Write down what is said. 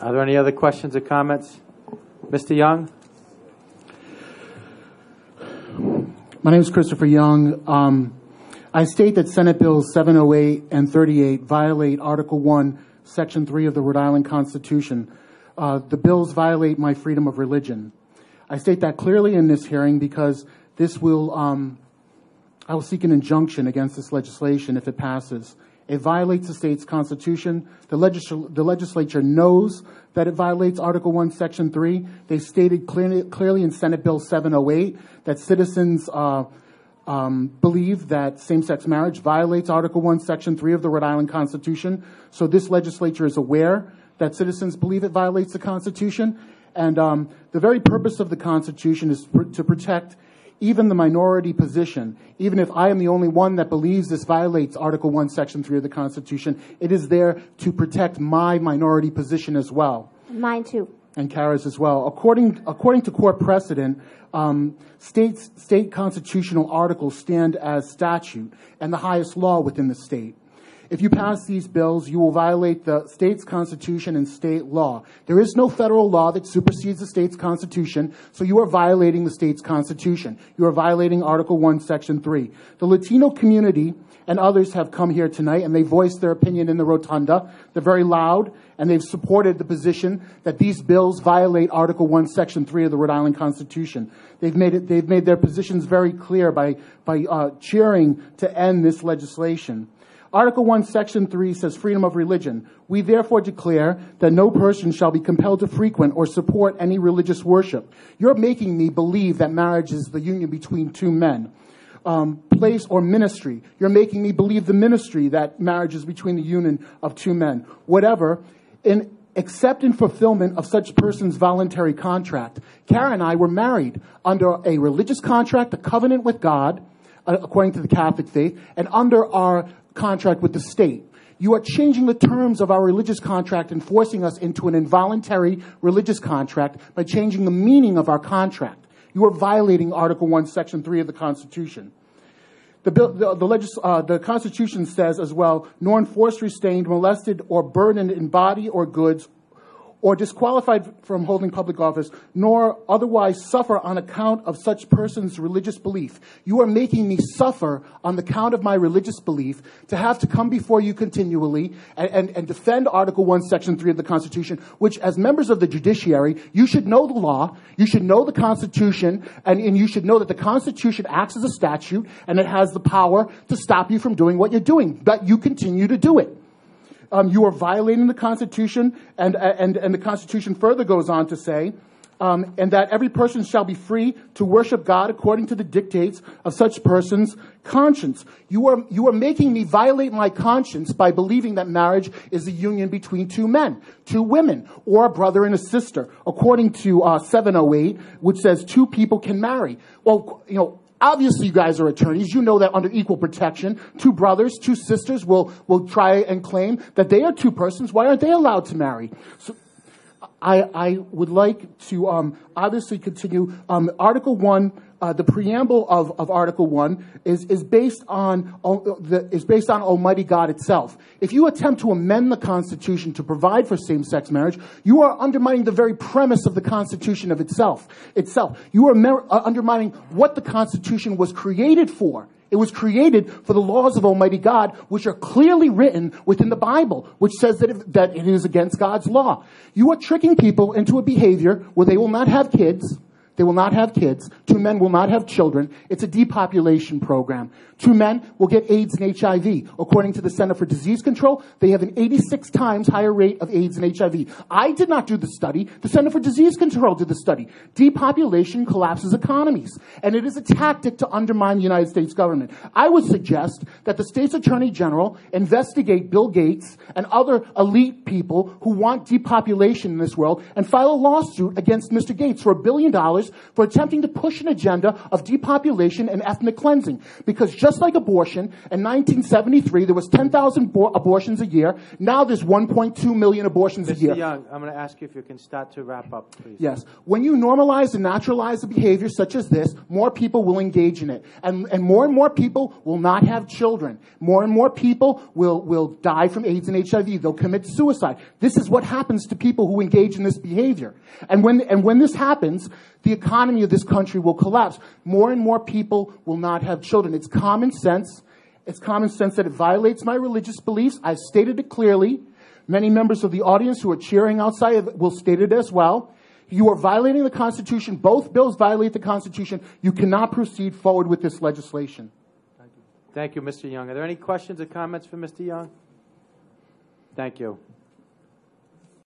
Are there any other questions or comments? Mr. Young? My name is Christopher Young. Um, I state that Senate Bills 708 and 38 violate Article 1, Section 3 of the Rhode Island Constitution. Uh, the bills violate my freedom of religion. I state that clearly in this hearing because this will, um, I will seek an injunction against this legislation if it passes. It violates the state's constitution. The, legisl- the legislature knows that it violates Article 1, Section 3. They stated clearly, clearly in Senate Bill 708 that citizens uh, um, believe that same sex marriage violates Article 1, Section 3 of the Rhode Island Constitution. So this legislature is aware that citizens believe it violates the Constitution. And um, the very purpose of the Constitution is pr- to protect even the minority position, even if I am the only one that believes this violates Article 1, Section 3 of the Constitution, it is there to protect my minority position as well. Mine too. And Kara's as well. According, according to court precedent, um, states, state constitutional articles stand as statute and the highest law within the state. If you pass these bills, you will violate the state's constitution and state law. There is no federal law that supersedes the state's constitution, so you are violating the state's constitution. You are violating Article 1, Section 3. The Latino community and others have come here tonight and they voiced their opinion in the rotunda. They're very loud and they've supported the position that these bills violate Article 1, Section 3 of the Rhode Island Constitution. They've made it, they've made their positions very clear by, by uh, cheering to end this legislation. Article 1, Section 3 says freedom of religion. We therefore declare that no person shall be compelled to frequent or support any religious worship. You're making me believe that marriage is the union between two men. Um, place or ministry. You're making me believe the ministry that marriage is between the union of two men. Whatever. In except in fulfillment of such person's voluntary contract. Kara and I were married under a religious contract, a covenant with God, according to the Catholic faith, and under our contract with the state. You are changing the terms of our religious contract and forcing us into an involuntary religious contract by changing the meaning of our contract. You are violating Article 1, Section 3 of the Constitution. The, bill, the, the, legis, uh, the, Constitution says as well, nor enforced, restrained, molested, or burdened in body or goods or disqualified from holding public office, nor otherwise suffer on account of such person's religious belief. You are making me suffer on the count of my religious belief to have to come before you continually and, and, and, defend Article 1, Section 3 of the Constitution, which as members of the judiciary, you should know the law, you should know the Constitution, and, and you should know that the Constitution acts as a statute and it has the power to stop you from doing what you're doing, but you continue to do it um, you are violating the Constitution, and, and, and the Constitution further goes on to say, um, and that every person shall be free to worship God according to the dictates of such person's conscience. You are, you are making me violate my conscience by believing that marriage is a union between two men, two women, or a brother and a sister, according to uh, 708, which says two people can marry. Well, you know, Obviously, you guys are attorneys. You know that under equal protection, two brothers, two sisters will, will try and claim that they are two persons. Why aren't they allowed to marry? So, I, I would like to um, obviously continue. Um, Article 1 uh, the preamble of, of Article One is is based on uh, is based on Almighty God itself. If you attempt to amend the Constitution to provide for same-sex marriage, you are undermining the very premise of the Constitution of itself. Itself, you are mer- uh, undermining what the Constitution was created for. It was created for the laws of Almighty God, which are clearly written within the Bible, which says that, that it is against God's law. You are tricking people into a behavior where they will not have kids, they will not have kids. Two men will not have children. It's a depopulation program. Two men will get AIDS and HIV. According to the Center for Disease Control, they have an 86 times higher rate of AIDS and HIV. I did not do the study. The Center for Disease Control did the study. Depopulation collapses economies. And it is a tactic to undermine the United States government. I would suggest that the state's attorney general investigate Bill Gates and other elite people who want depopulation in this world and file a lawsuit against Mr. Gates for a billion dollars Congress for attempting to push an agenda of depopulation and ethnic cleansing. Because just like abortion, in 1973 there was 10,000 bo- abortions a year. Now there's 1.2 million abortions a year. Mr. Young, I'm going to ask you if you can start to wrap up, please. Yes. When you normalize and naturalize a behavior such as this, more people will engage in it. And, and more and more people will not have children. More and more people will, will die from AIDS and HIV. They'll commit suicide. This is what happens to people who engage in this behavior. And when, and when this happens, the economy of this country will collapse. More and more people will not have children. It's common sense. It's common sense that it violates my religious beliefs. I've stated it clearly. Many members of the audience who are cheering outside will state it as well. You are violating the Constitution. Both bills violate the Constitution. You cannot proceed forward with this legislation. Thank you. Thank you, Mr. Young. Are there any questions or comments for Mr. Young? Thank you.